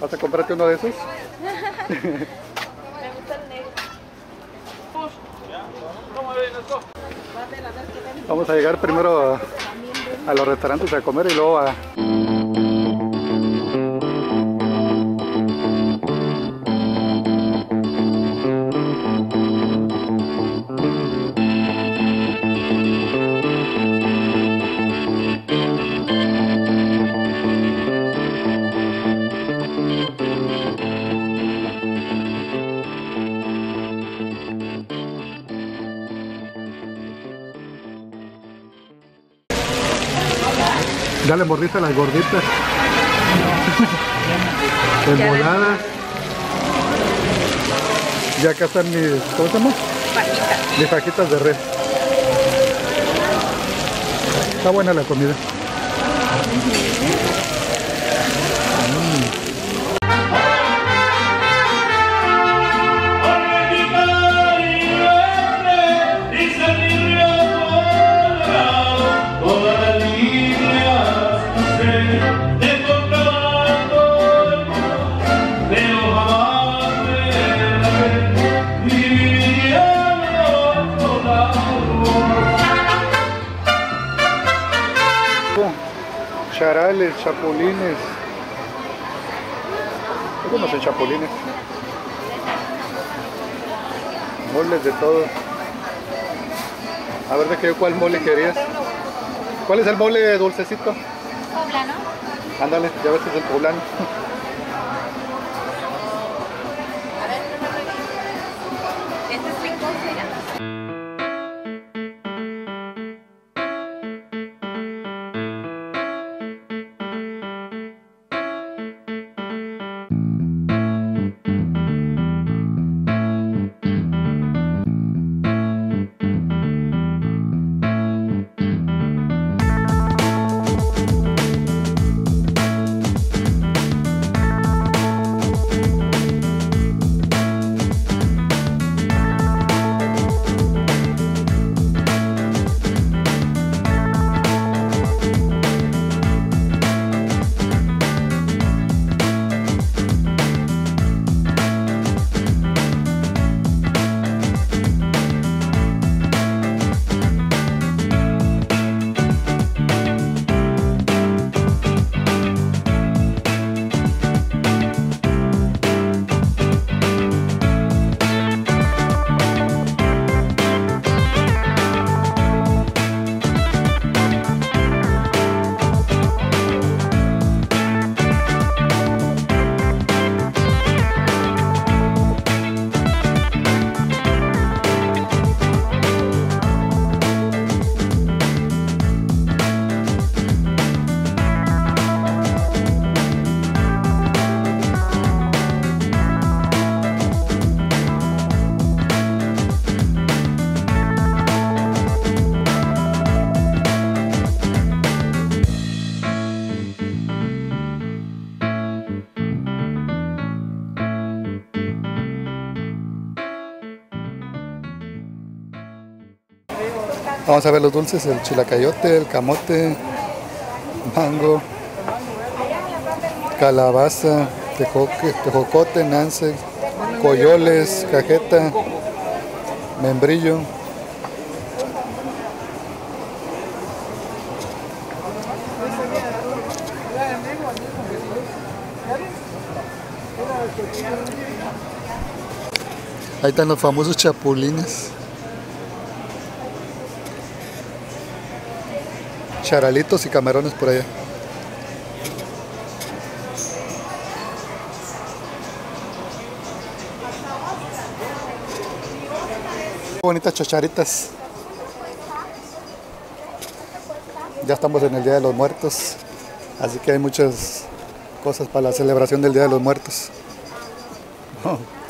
¿Vas a comprarte uno de esos? Me gusta el negro. Vamos a llegar primero a, a los restaurantes a comer y luego a... Dale mordita a las gorditas. Enmoladas. Ya acá están mis, ¿cómo se llama? Fajita. Mis fajitas de res. Está buena la comida. Charales, chapulines. ¿Qué conocen chapulines? Moles de todo. A ver de qué, cuál mole querías. ¿Cuál es el mole dulcecito? Poblano. Ándale, ya ves que es el poblano. Vamos a ver los dulces, el chilacayote, el camote, mango, calabaza, tejoque, tejocote, nance, coyoles, cajeta, membrillo. Ahí están los famosos chapulines. Charalitos y camarones por allá. Bonitas chacharitas. Ya estamos en el Día de los Muertos, así que hay muchas cosas para la celebración del Día de los Muertos.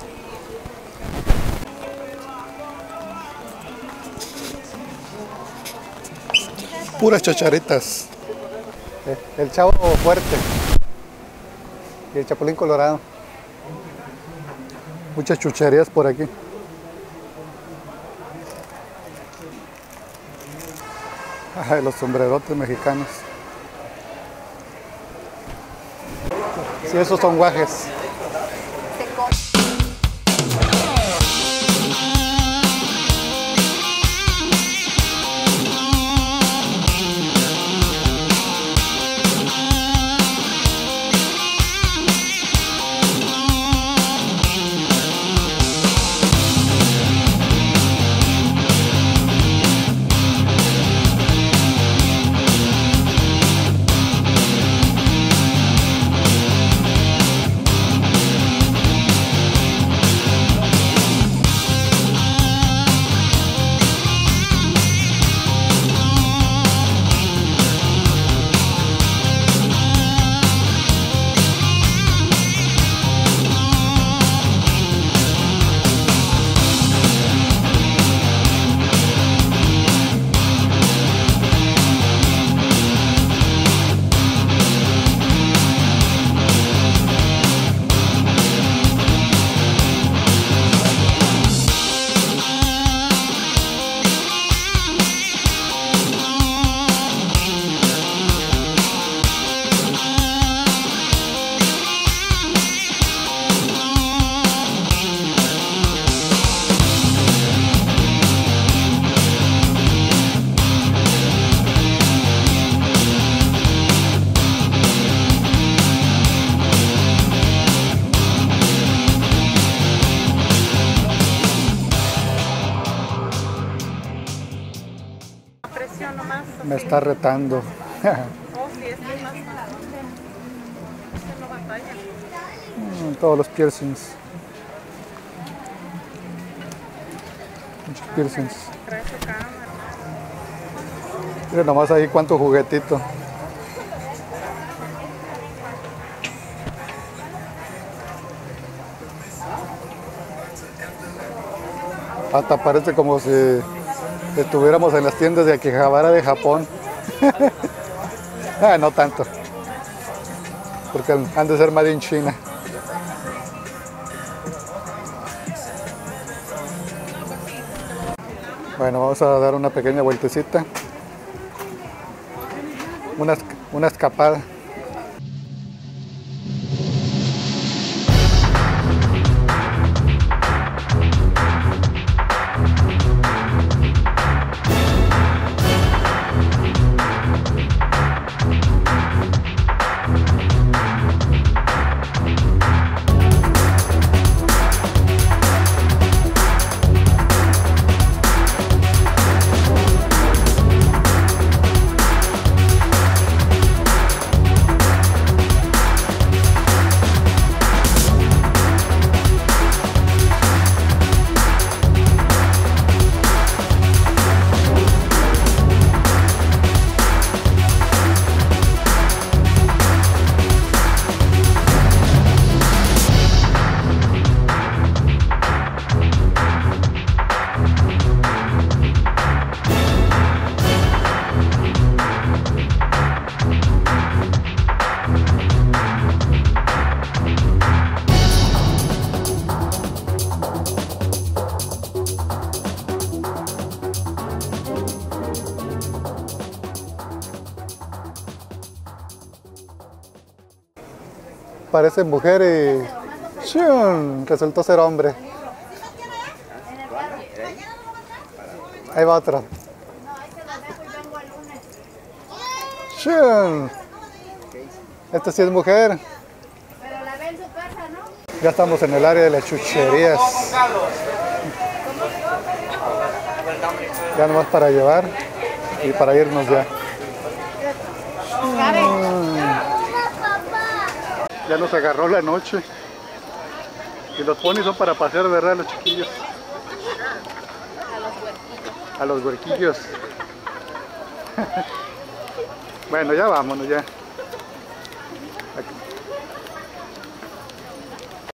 Puras chacharitas. Eh, El chavo fuerte. Y el chapulín colorado. Muchas chucherías por aquí. Ay, los sombrerotes mexicanos. Sí, esos son guajes. Me está retando. Mm, Todos los piercings. Muchos piercings. Mira nomás ahí cuánto juguetito. Hasta parece como si estuviéramos en las tiendas de Akihabara de Japón. ah, no tanto. Porque han de ser made in China. Bueno, vamos a dar una pequeña vueltecita. Una, una escapada. Parece mujer y ¡shun! resultó ser hombre. Ahí va otra. ¡Shun! Esta sí es mujer. Ya estamos en el área de las chucherías. Ya nomás para llevar y para irnos ya. Ya nos agarró la noche. Y los ponis son para pasear, ¿verdad, los chiquillos? A los huerquillos. bueno, ya vámonos ya.